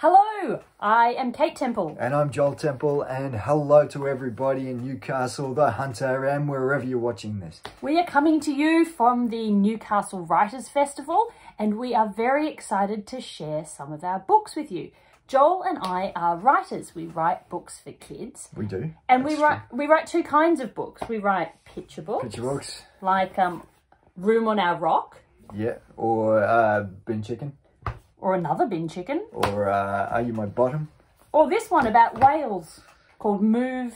Hello, I am Kate Temple. And I'm Jol Temple, and hello to everybody in Newcastle, the Hunter, and wherever you're watching this. We are coming to you from the Newcastle Writers Festival, and we are very excited to share some of our books with you. Jol and I are writers. We write books for kids. We do. And we write we write two kinds of books. We write picture books. Picture books. Like um Room on Our Rock. Yeah. Or uh, Bin Chicken. Or another bin chicken. Or uh, Are You My Bottom? Or this one about Wales called Move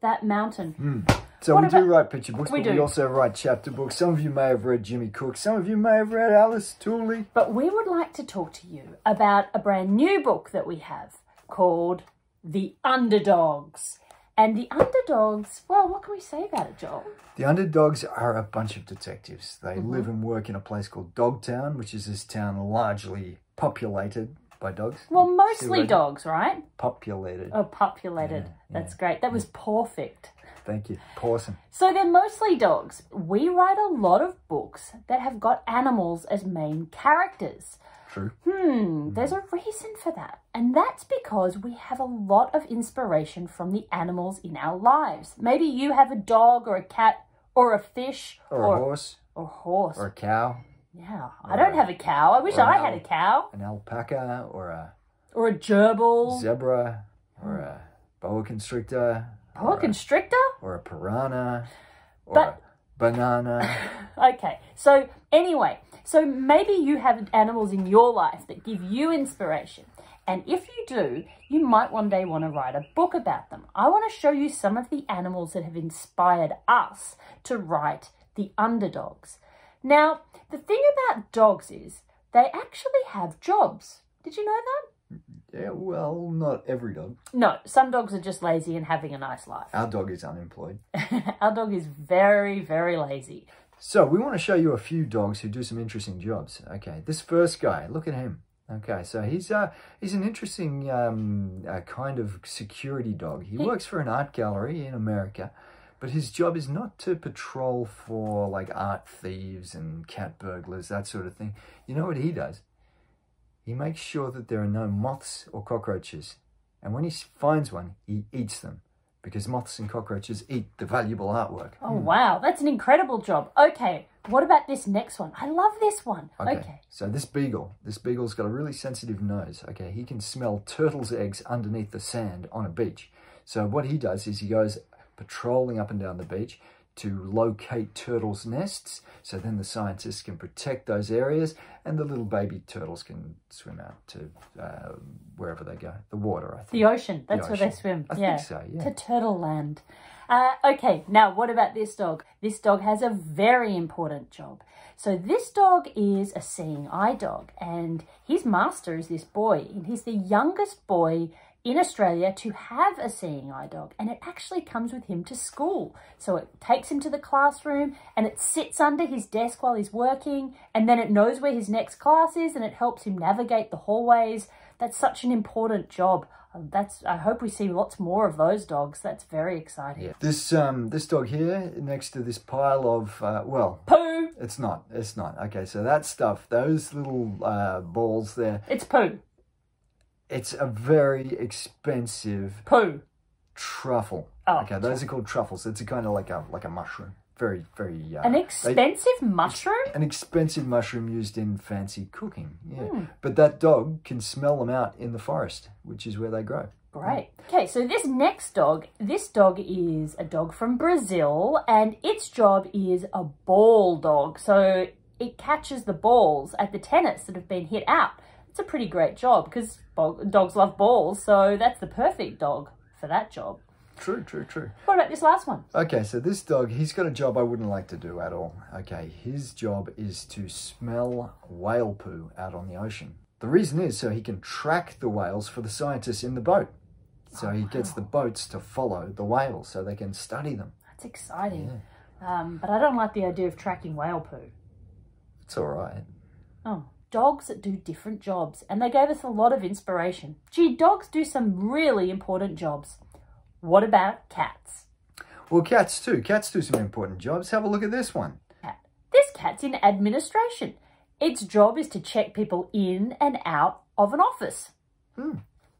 That Mountain. Mm. So what we about, do write picture books, we but do. we also write chapter books. Some of you may have read Jimmy Cook. Some of you may have read Alice Tooley. But we would like to talk to you about a brand new book that we have called The Underdogs. And the underdogs, well, what can we say about it, Jol? The underdogs are a bunch of detectives. They Mm-hmm. live and work in a place called Dogtown, which is this town largely populated by dogs. Well, mostly what I did? dogs, right? Populated. Oh, populated. That's great. That was perfect. Thank you. Pawsome. So they're mostly dogs. We write a lot of books that have got animals as main characters. True. Hmm, there's a reason for that. And that's because we have a lot of inspiration from the animals in our lives. Maybe you have a dog or a cat or a fish Or, or a horse. or horse. Or a cow. Yeah, I don't have a uh, cow. I wish I had a cow. An alpaca. Or a Or a gerbil. zebra. Or hmm. a boa constrictor. Boa or a- constrictor? or a piranha, or But- a banana. Okay, so anyway, so maybe you have animals in your life that give you inspiration. And if you do, you might one day want to write a book about them. I want to show you some of the animals that have inspired us to write The Underdogs. Now, the thing about dogs is they actually have jobs. Did you know that? yeah, well, not every dog. No, some dogs are just lazy and having a nice life. Our dog is unemployed. Our dog is very, very lazy. So we want to show you a few dogs who do some interesting jobs. Okay, this first guy, look at him. Okay, so he's uh he's an interesting um uh, kind of security dog. He works for an art gallery in America, but his job is not to patrol for like art thieves and cat burglars, that sort of thing. You know what he does? He makes sure that there are no moths or cockroaches, and when he finds one, he eats them because moths and cockroaches eat the valuable artwork. Oh, hmm. wow, that's an incredible job. Okay, what about this next one? I love this one. Okay. So this beagle, this beagle's got a really sensitive nose. Okay, he can smell turtles' eggs underneath the sand on a beach. So what he does is he goes patrolling up and down the beach to locate turtles' nests. So then the scientists can protect those areas, and the little baby turtles can swim out to uh, wherever they go, the water. I think. The ocean, that's where they swim. I yeah. think so. Yeah. To Turtle Land. Uh, okay, now what about this dog? This dog has a very important job. So this dog is a seeing eye dog, and his master is this boy, and he's the youngest boy in Australia to have a seeing eye dog, and it actually comes with him to school. So it takes him to the classroom, and it sits under his desk while he's working, and then it knows where his next class is, and it helps him navigate the hallways. That's such an important job. Um, That's. I hope we see lots more of those dogs. That's very exciting. Yeah. This um this dog here next to this pile of uh, well Poo. It's not. It's not. Okay, so that stuff, those little uh, balls there, It's poo. It's a very expensive Poo. truffle. Oh, okay, those are called truffles. It's a kind of like a like a mushroom. Very, very. Uh, An they- expensive mushroom. an expensive mushroom used in fancy cooking. Yeah, Hmm. but that dog can smell them out in the forest, which is where they grow. Great. Okay, so this next dog, this dog is a dog from Brazil, and its job is a ball dog. So it catches the balls at the tennis that have been hit out. It's a pretty great job because dogs love balls, so that's the perfect dog for that job. True, true, true. What about this last one? Okay, so this dog, he's got a job I wouldn't like to do at all. Okay, his job is to smell whale poo out on the ocean. The reason is so he can track the whales for the scientists in the boat. So he gets the boats to follow the whales so they can study them. That's exciting. Um, but I don't like the idea of tracking whale poo. It's all right. Oh, dogs that do different jobs, and they gave us a lot of inspiration. Gee, dogs do some really important jobs. What about cats? Well, cats too. Cats do some important jobs. Have a look at this one. Cat. This cat's in administration. Its job is to check people in and out of an office. Hmm.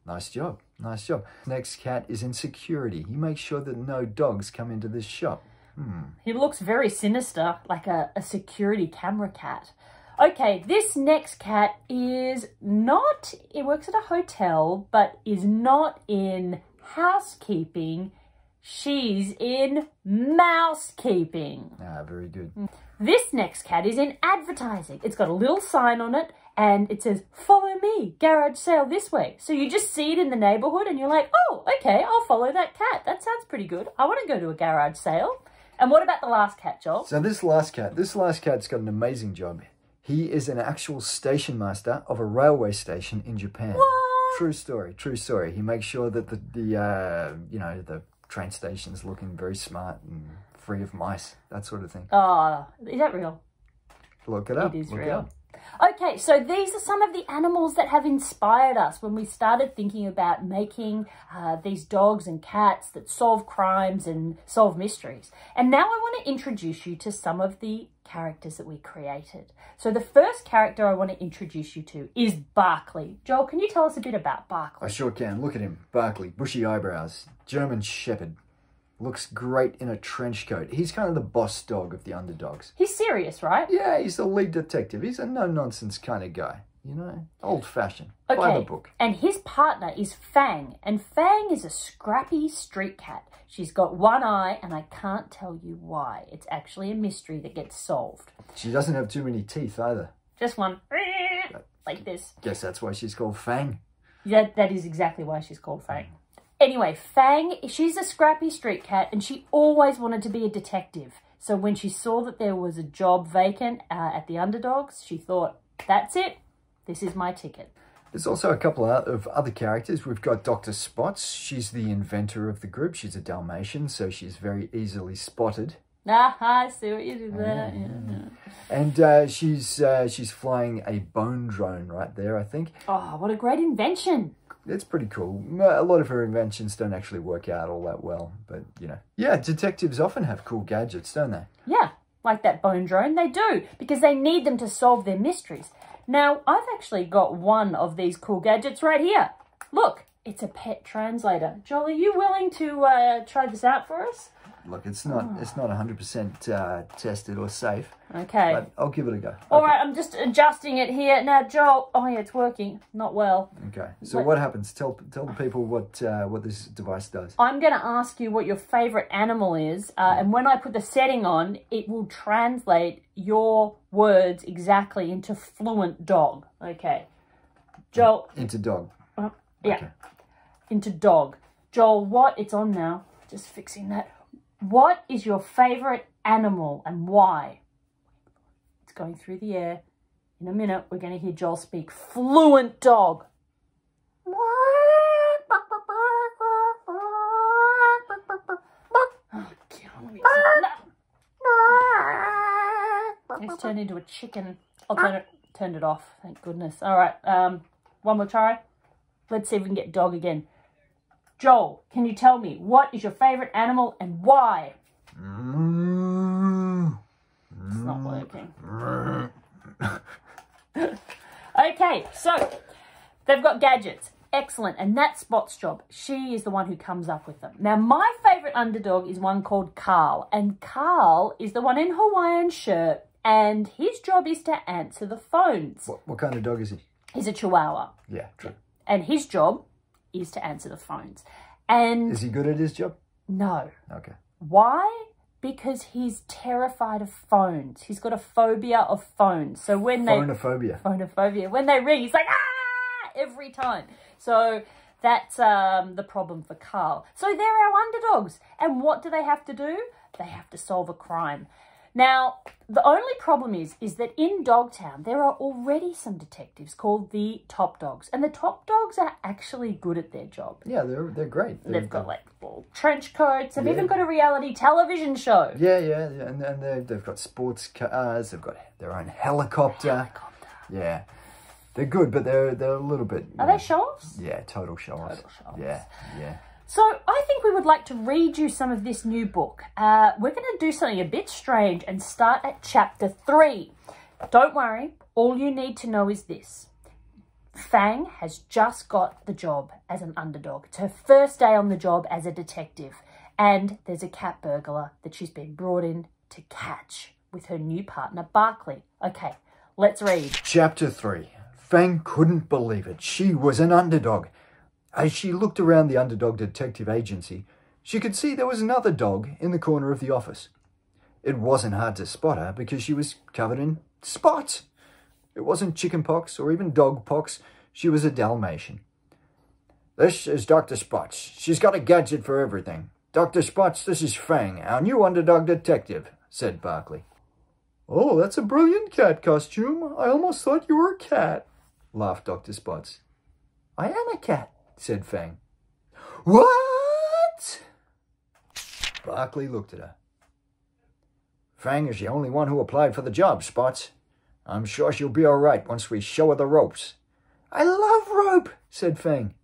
Nice job. Nice job. Next cat is in security. He makes sure that no dogs come into this shop. Hmm. He looks very sinister, like a, a security camera cat. Okay, this next cat is not, it works at a hotel, but is not in housekeeping. She's in mousekeeping. Ah, very good. This next cat is in advertising. It's got a little sign on it and it says, follow me, garage sale this way. So you just see it in the neighborhood and you're like, oh, okay, I'll follow that cat. That sounds pretty good. I want to go to a garage sale. And what about the last cat, Jol? So this last cat, this last cat's got an amazing job. He is an actual station master of a railway station in Japan. What? True story. True story. He makes sure that the the uh, you know the train station's looking very smart and free of mice, that sort of thing. Oh, is that real? Look it up. It is Look real. Okay, so these are some of the animals that have inspired us when we started thinking about making uh, these dogs and cats that solve crimes and solve mysteries. And now I want to introduce you to some of the characters that we created. So the first character I want to introduce you to is Barkley. Jol, can you tell us a bit about Barkley? I sure can. Look at him. Barkley, bushy eyebrows, German Shepherd. Looks great in a trench coat. He's kind of the boss dog of the underdogs. He's serious, right? Yeah, he's the lead detective. He's a no nonsense kind of guy. You know, old fashioned. By the book. And his partner is Fang, and Fang is a scrappy street cat. She's got one eye, and I can't tell you why. It's actually a mystery that gets solved. She doesn't have too many teeth either. Just one, like this. Guess that's why she's called Fang. That, that is exactly why she's called Fang. Mm. Anyway, Fang, she's a scrappy street cat, and she always wanted to be a detective. So when she saw that there was a job vacant uh, at the Underdogs, she thought, that's it. This is my ticket. There's also a couple of other characters. We've got Dr. Spots. She's the inventor of the group. She's a Dalmatian, so she's very easily spotted. Ah, I see what you did there. Yeah. And uh, she's uh, she's flying a bone drone right there, I think. Oh, what a great invention. It's pretty cool. A lot of her inventions don't actually work out all that well, but you know. Yeah, detectives often have cool gadgets, don't they? Yeah, like that bone drone. They do, because they need them to solve their mysteries. Now, I've actually got one of these cool gadgets right here. Look, it's a pet translator. Jol, are you willing to uh, try this out for us? Look, it's not it's not 100% uh, tested or safe, Okay. but I'll give it a go. All right, I'm just adjusting it here. Now, Jol, oh yeah, it's working. Not well. Okay. So what happens? Tell tell the people what uh, what this device does. I'm going to ask you what your favorite animal is, uh, and when I put the setting on, it will translate your words exactly into fluent dog. Okay. Jol, Into dog. uh, yeah, Okay. into dog. Jol, what? It's on now. Just fixing that. What is your favorite animal and why? It's going through the air. In a minute, we're going to hear Jol speak fluent dog. It's turned into a chicken. I'll turn it turned it off. Thank goodness. All right. Um, one more try. Let's see if we can get dog again. Jol, can you tell me what is your favorite animal and why? It's not working. okay, so they've got gadgets. Excellent. And that's Spot's job. She is the one who comes up with them. Now, my favourite underdog is one called Carl. And Carl is the one in Hawaiian shirt. And his job is to answer the phones. What, what kind of dog is he? He's a chihuahua. Yeah, true. And his job is to answer the phones. And Is he good at his job? no. Okay. Why? Because he's terrified of phones. He's got a phobia of phones. So when they Phonophobia. phonophobia. When they ring, he's like, ah, every time. So that's um, the problem for Carl. So they're our underdogs. And what do they have to do? They have to solve a crime. Now, the only problem is, is that in Dogtown, there are already some detectives called the Top Dogs. And the Top Dogs are actually good at their job. Yeah, they're they're great. They're- They've got like little trench coats. They've Yeah. even got a reality television show. Yeah, yeah, yeah, and, and they've, they've got sports cars. They've got their own helicopter. Yeah, they're good, but they're they're a little bit. Are they show-offs? Yeah, total show offs. Total show-offs. Yeah, yeah. So I think we would like to read you some of this new book. Uh, we're going to do something a bit strange and start at chapter three. Don't worry, all you need to know is this. Fang has just got the job as an underdog. It's her first day on the job as a detective. And there's a cat burglar that she's been brought in to catch with her new partner, Barkley. Okay, let's read. Chapter 3 Fang couldn't believe it. She was an underdog. As she looked around the underdog detective agency, she could see there was another dog in the corner of the office. It wasn't hard to spot her because she was covered in spots. It wasn't chicken pox or even dog pox. She was a Dalmatian. This is Dr. Spots. She's got a gadget for everything. Dr. Spots, this is Fang, our new underdog detective, said Barkley. Oh, that's a brilliant cat costume. I almost thought you were a cat, laughed Dr. Spots. I am a cat, said Fang. What? Barkley looked at her. Fang is the only one who applied for the job, Spots. I'm sure she'll be all right once we show her the ropes. I love rope, said Fang.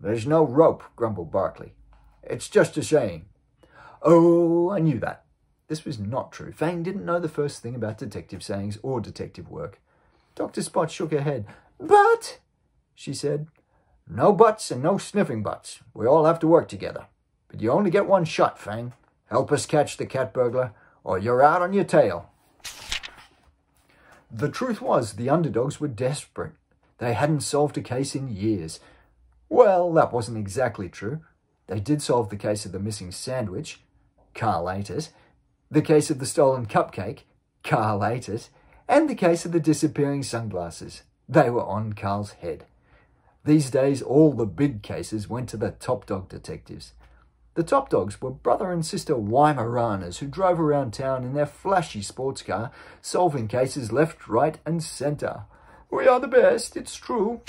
There's no rope, grumbled Barkley. It's just a saying. Oh, I knew that. This was not true. Fang didn't know the first thing about detective sayings or detective work. Dr. Spot shook her head. But, she said, no buts and no sniffing butts. We all have to work together. But you only get one shot, Fang. Help us catch the cat burglar, or you're out on your tail. The truth was, the underdogs were desperate. They hadn't solved a case in years. Well, that wasn't exactly true. They did solve the case of the missing sandwich. Carl ate it. The case of the stolen cupcake. Carl ate it. And the case of the disappearing sunglasses. They were on Carl's head. These days, all the big cases went to the top dog detectives. The top dogs were brother and sister Weimaraners who drove around town in their flashy sports car, solving cases left, right, and centre. We are the best, it's true.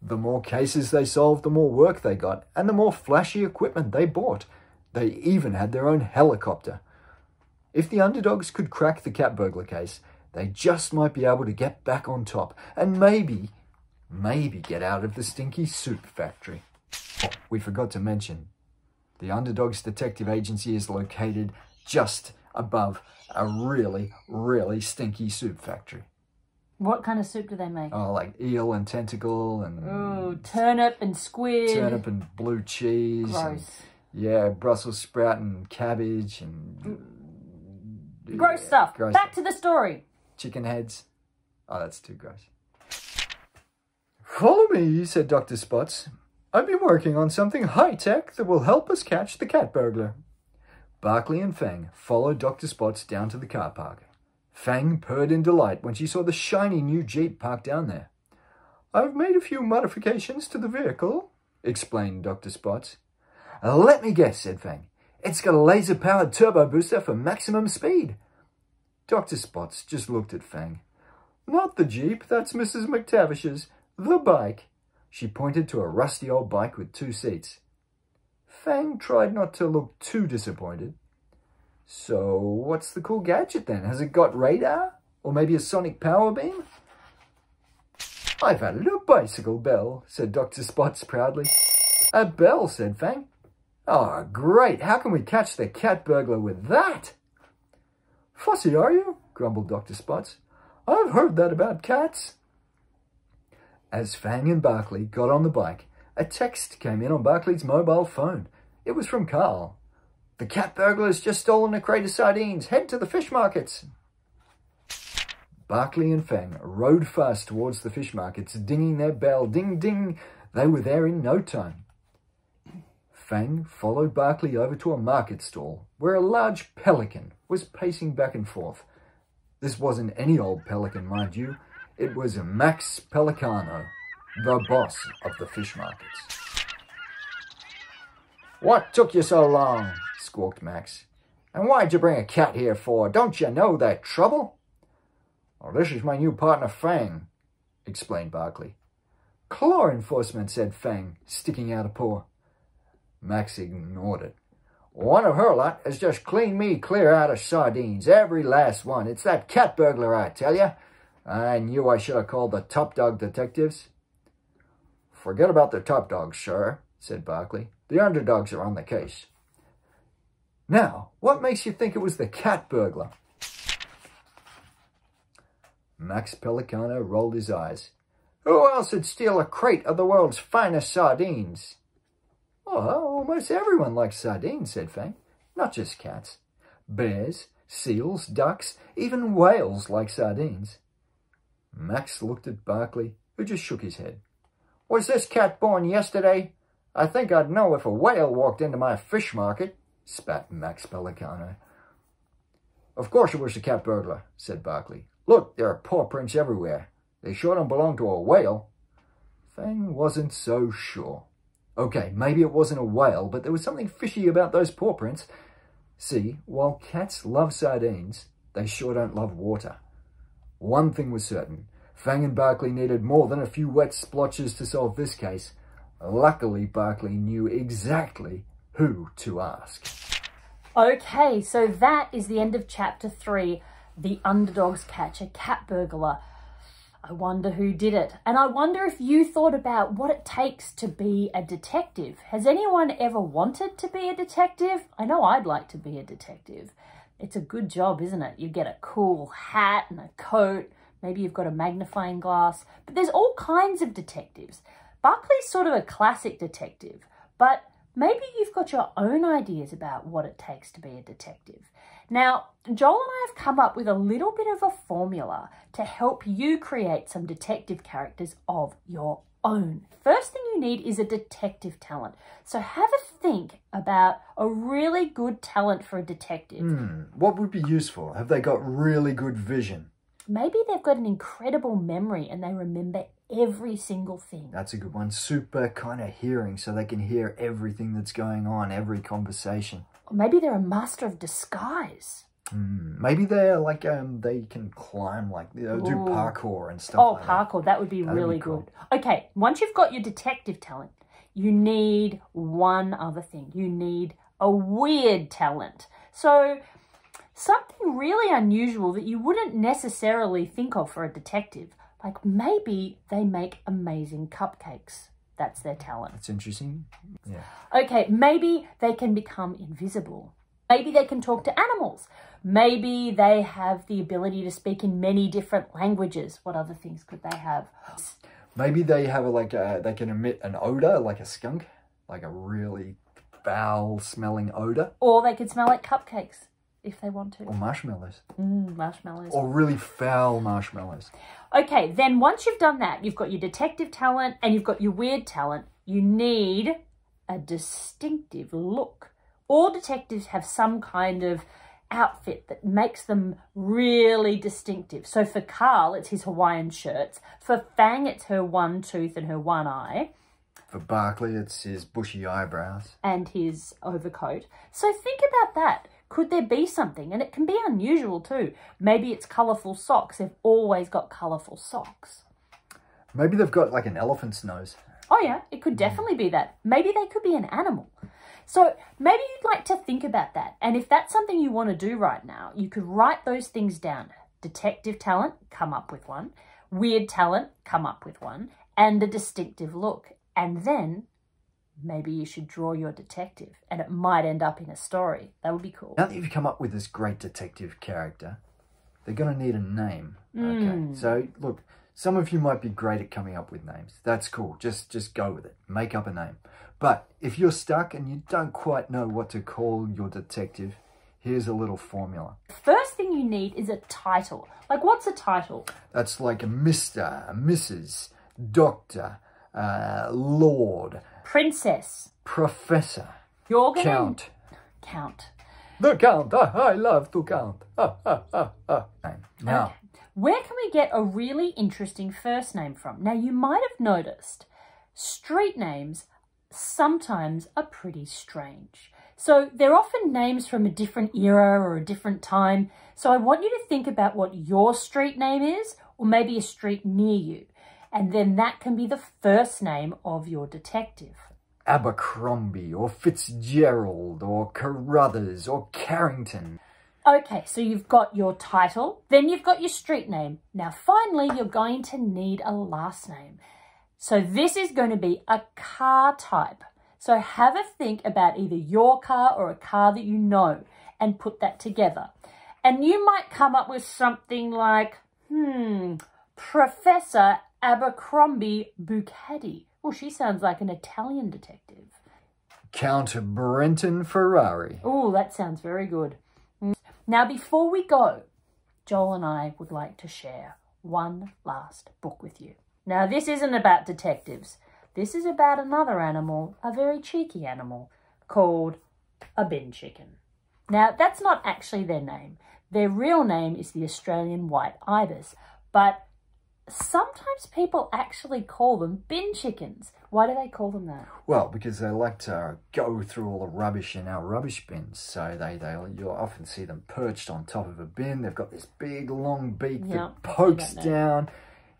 The more cases they solved, the more work they got, and the more flashy equipment they bought. They even had their own helicopter. If the underdogs could crack the cat burglar case, they just might be able to get back on top and maybe, maybe get out of the stinky soup factory. Oh, we forgot to mention, the Underdogs Detective Agency is located just above a really, really stinky soup factory. What kind of soup do they make? Oh, like eel and tentacle and Ooh, turnip and squid. turnip and blue cheese. and- Gross. yeah, Brussels sprout and cabbage and Gross yeah, stuff. gross Back to the story. chicken heads. Oh, that's too gross. Follow me, said Dr. Spots. I've been working on something high-tech that will help us catch the cat burglar. Barkley and Fang followed Dr. Spots down to the car park. Fang purred in delight when she saw the shiny new Jeep parked down there. I've made a few modifications to the vehicle, explained Dr. Spots. Let me guess, said Fang. It's got a laser-powered turbo booster for maximum speed. Dr. Spots just looked at Fang. Not the Jeep, that's Mrs. McTavish's. The bike. She pointed to a rusty old bike with two seats. Fang tried not to look too disappointed. So, what's the cool gadget then? Has it got radar? Or maybe a sonic power beam? I've added a bicycle bell, said Dr. Spots proudly. A bell, said Fang. Oh, great. How can we catch the cat burglar with that? Fussy, are you? grumbled Dr. Spots. I've heard that about cats. As Fang and Barkley got on the bike, a text came in on Barkley's mobile phone. It was from Carl. The cat burglar's just stolen a crate of sardines. Head to the fish markets. Barkley and Fang rode fast towards the fish markets, dinging their bell. Ding, ding. They were there in no time. Fang followed Barkley over to a market stall where a large pelican was pacing back and forth. This wasn't any old pelican, mind you. It was Max Pelicano, the boss of the fish markets. What took you so long? squawked Max. And why'd you bring a cat here for? Don't you know they're trouble? Oh, this is my new partner, Fang, explained Barkley. Claw enforcement, said Fang, sticking out a paw. Max ignored it. One of her lot has just cleaned me clear out of sardines, every last one. It's that cat burglar, I tell you. I knew I should have called the top dog detectives. Forget about the top dogs, sir, said Barkley. The underdogs are on the case. Now, what makes you think it was the cat burglar? Max Pellicano rolled his eyes. Who else would steal a crate of the world's finest sardines? Oh, almost everyone likes sardines, said Fang. Not just cats. Bears, seals, ducks, even whales like sardines. Max looked at Barkley, who just shook his head. Was this cat born yesterday? I think I'd know if a whale walked into my fish market, spat Max Pellicano. Of course it was the cat burglar, said Barkley. Look, there are paw prints everywhere. They sure don't belong to a whale. Fang wasn't so sure. Okay, maybe it wasn't a whale, but there was something fishy about those paw prints. See, while cats love sardines, they sure don't love water. One thing was certain. Fang and Barkley needed more than a few wet splotches to solve this case. Luckily, Barkley knew exactly who to ask. Okay, so that is the end of chapter three. The underdogs catch a cat burglar. I wonder who did it. And I wonder if you thought about what it takes to be a detective. Has anyone ever wanted to be a detective? I know I'd like to be a detective. It's a good job, isn't it? You get a cool hat and a coat. Maybe you've got a magnifying glass. But there's all kinds of detectives. Barkley's sort of a classic detective, but maybe you've got your own ideas about what it takes to be a detective. Now, Jol and I have come up with a little bit of a formula to help you create some detective characters of your own. First thing you need is a detective talent. So have a think about a really good talent for a detective. Hmm, what would be useful? Have they got really good vision? Maybe they've got an incredible memory and they remember every single thing. That's a good one. Super kind of hearing so they can hear everything that's going on, every conversation. Or maybe they're a master of disguise. Mm, maybe they're like um they can climb like you know, do Ooh. parkour and stuff. Oh, like parkour. That would be That'd be really cool. good. Okay, once you've got your detective talent, you need one other thing. You need a weird talent. So, something really unusual that you wouldn't necessarily think of for a detective. Like maybe they make amazing cupcakes. That's their talent. That's interesting. Yeah. Okay, maybe they can become invisible. Maybe they can talk to animals. Maybe they have the ability to speak in many different languages. What other things could they have? Maybe they have a, like a, they can emit an odor like a skunk, like a really foul smelling odor, Or they could smell like cupcakes if they want to. or marshmallows, Mm, marshmallows. or really foul marshmallows. Okay, then once you've done that, you've got your detective talent and you've got your weird talent, you need a distinctive look. All detectives have some kind of outfit that makes them really distinctive. So for Carl, it's his Hawaiian shirts. For Fang, it's her one tooth and her one eye For Barkley, it's his bushy eyebrows. and his overcoat. So think about that. Could there be something? And it can be unusual too. Maybe it's colourful socks. They've always got colourful socks. Maybe they've got like an elephant's nose. Oh, yeah, it could definitely be that. Maybe they could be an animal. So maybe you'd like to think about that. And if that's something you want to do right now, you could write those things down. Detective talent, come up with one. Weird talent, come up with one. And a distinctive look. And then maybe you should draw your detective and it might end up in a story. That would be cool. Now that you've come up with this great detective character, they're going to need a name. Okay. Hmm. So, look, some of you might be great at coming up with names. That's cool. Just just go with it. Make up a name. But if you're stuck and you don't quite know what to call your detective, here's a little formula. First thing you need is a title. Like, what's a title? That's like a Mr., a Mrs., Doctor, uh, Lord, Princess. Professor, You're gonna Count. count. The Count. Ah, I love to count. Ah, ah, ah, ah. Now, Okay. Where can we get a really interesting first name from? Now, you might have noticed street names sometimes are pretty strange. So they're often names from a different era or a different time. So I want you to think about what your street name is, or maybe a street near you. And then that can be the first name of your detective. Abercrombie or Fitzgerald or Carruthers or Carrington. Okay, so you've got your title, then you've got your street name. Now, finally, you're going to need a last name. So this is going to be a car type. So have a think about either your car or a car that you know and put that together. And you might come up with something like Hmm, Professor Abercrombie Bugatti. Well, she sounds like an Italian detective. Count Brenton Ferrari. Oh, that sounds very good. Now, before we go, Jol and I would like to share one last book with you. Now, this isn't about detectives. This is about another animal, a very cheeky animal, called a bin chicken. Now, that's not actually their name. Their real name is the Australian white ibis, but sometimes people actually call them bin chickens. Why do they call them that? Well, because they like to go through all the rubbish in our rubbish bins. So they, they you'll often see them perched on top of a bin. They've got this big long beak Yeah, that pokes down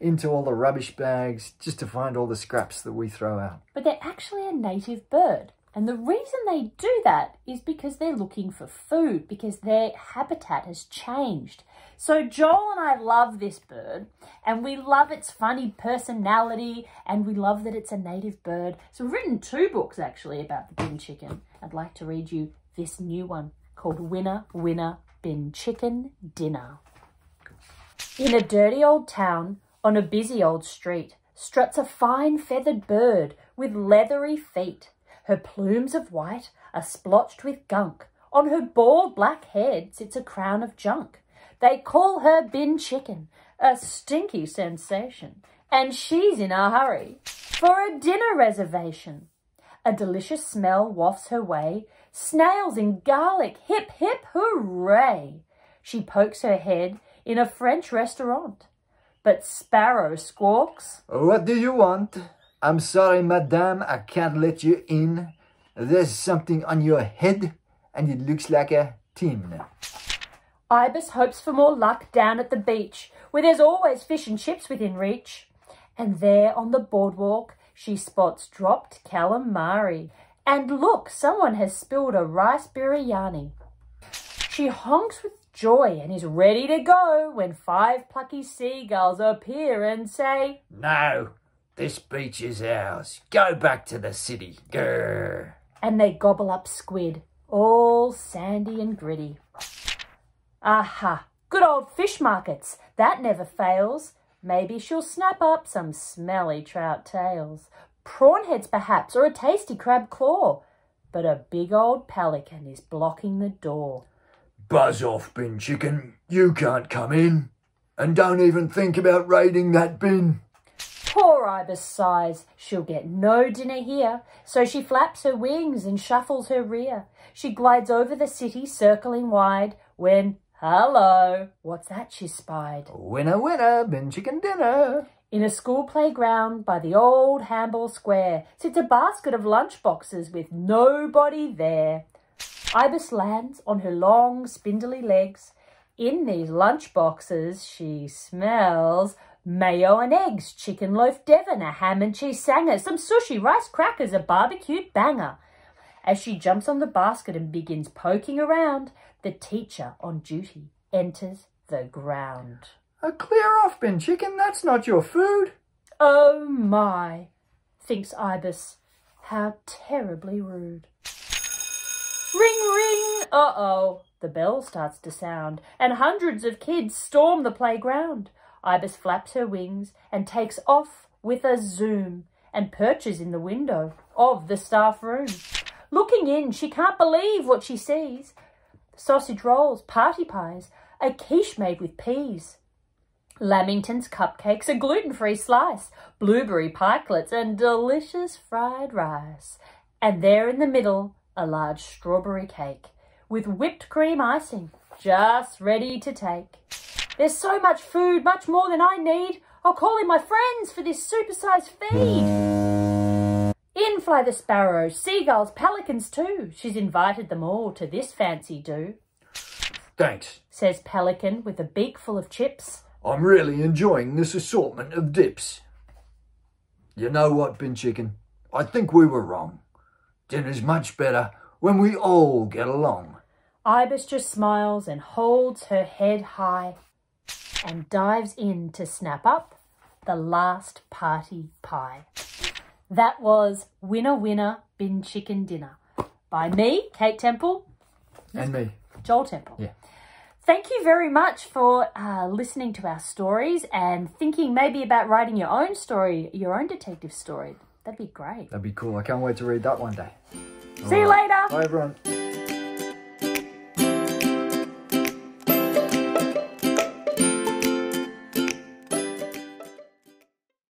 into all the rubbish bags just to find all the scraps that we throw out. But they're actually a native bird. And the reason they do that is because they're looking for food, because their habitat has changed. So Jol and I love this bird, and we love its funny personality, and we love that it's a native bird. So we've written two books actually about the bin chicken. I'd like to read you this new one called Winner, Winner, Bin Chicken Dinner. In a dirty old town, on a busy old street, struts a fine feathered bird with leathery feet. Her plumes of white are splotched with gunk. On her bald black head sits a crown of junk. They call her Bin Chicken, a stinky sensation, and she's in a hurry for a dinner reservation. A delicious smell wafts her way, snails and garlic, hip hip hooray! She pokes her head in a French restaurant, but Sparrow squawks, What do you want? I'm sorry, madame, I can't let you in. There's something on your head, and it looks like a tin. Ibis hopes for more luck down at the beach, where there's always fish and chips within reach. And there on the boardwalk, she spots dropped calamari. And look, someone has spilled a rice biryani. She honks with joy and is ready to go when five plucky seagulls appear and say, No, this beach is ours. Go back to the city. Grr. and they gobble up squid, all sandy and gritty. Aha, good old fish markets, that never fails. Maybe she'll snap up some smelly trout tails, prawn heads perhaps, or a tasty crab claw. But a big old pelican is blocking the door. Buzz off, bin chicken. You can't come in. And don't even think about raiding that bin. Poor Ibis sighs, she'll get no dinner here, so she flaps her wings and shuffles her rear. She glides over the city, circling wide, when, hello, what's that she spied? Winner, winner, bin chicken dinner. In a school playground by the old handball square sits a basket of lunch boxes with nobody there. Ibis lands on her long, spindly legs. In these lunch boxes, she smells mayo and eggs, chicken loaf Devon, a ham and cheese sanger, some sushi, rice crackers, a barbecued banger. As she jumps on the basket and begins poking around, the teacher on duty enters the ground. A clear off, bin chicken. That's not your food. Oh my, thinks Ibis. How terribly rude. Ring, ring! Uh oh. The bell starts to sound, and hundreds of kids storm the playground. Ibis flaps her wings and takes off with a zoom and perches in the window of the staff room. Looking in, she can't believe what she sees. Sausage rolls, party pies, a quiche made with peas. Lamington's cupcakes, a gluten-free slice, blueberry pikelets, and delicious fried rice. And there in the middle, a large strawberry cake with whipped cream icing, just ready to take. There's so much food, much more than I need. I'll call in my friends for this supersized feed. In fly the sparrows, seagulls, pelicans too. She's invited them all to this fancy do, Thanks. says Pelican with a beak full of chips. I'm really enjoying this assortment of dips. You know what, bin chicken? I think we were wrong. Dinner's much better when we all get along. Ibis just smiles and holds her head high and dives in to snap up the last party pie. That was Winner Winner Bin Chicken Dinner by me, Kate Temple, And me. Jol Temple. Yeah. thank you very much for uh, listening to our stories and thinking maybe about writing your own story, your own detective story. That'd be great. That'd be cool. I can't wait to read that one day. See you later. Bye, everyone.